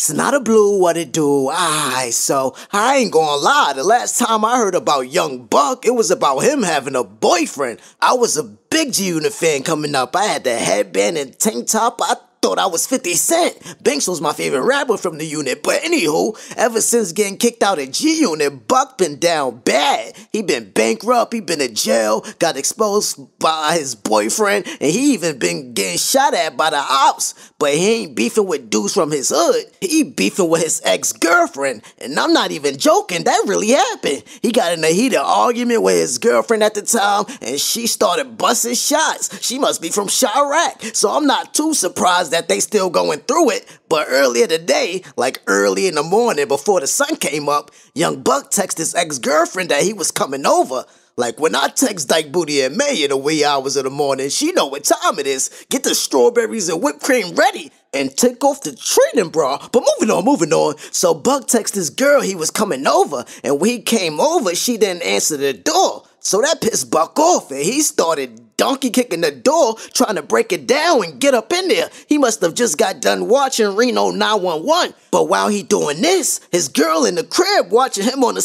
Sonata Blue, what it do? Aye, so I ain't gonna lie. The last time I heard about Young Buck, it was about him having a boyfriend. I was a big G Unit fan coming up. I had the headband and tank top. I thought I was 50 Cent. Banks was my favorite rapper from the unit. But anywho, ever since getting kicked out of G Unit, Buck been down bad. He been bankrupt, he been in jail, got exposed by his boyfriend, and he even been getting shot at by the ops. But he ain't beefing with dudes from his hood. He beefing with his ex-girlfriend. And I'm not even joking, that really happened. He got in a heated argument with his girlfriend at the time, and she started busting shots. She must be from Chiraq. So I'm not too surprised that they still going through it. But earlier today, like early in the morning before the sun came up, Young Buck texted his ex-girlfriend that he was coming over. Like when I text Dyke Booty and May in the wee hours of the morning, she know what time it is. Get the strawberries and whipped cream ready and take off the training bra. But moving on, moving on. So Buck texted his girl he was coming over, and when he came over, she didn't answer the door. So that pissed Buck off, and he started donkey kicking the door, trying to break it down and get up in there. He must have just got done watching Reno 911. But while he doing this, his girl in the crib watching him on the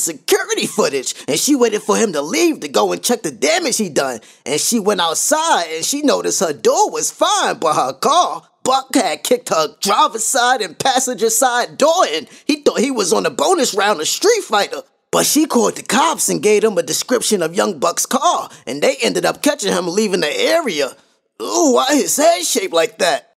security footage, and she waited for him to leave to go and check the damage he done. And she went outside and she noticed her door was fine, but her car Buck had kicked her driver's side and passenger side door in. He thought he was on a bonus round of Street Fighter. But she called the cops and gave them a description of Young Buck's car, and they ended up catching him leaving the area. Ooh, why his head shaped like that?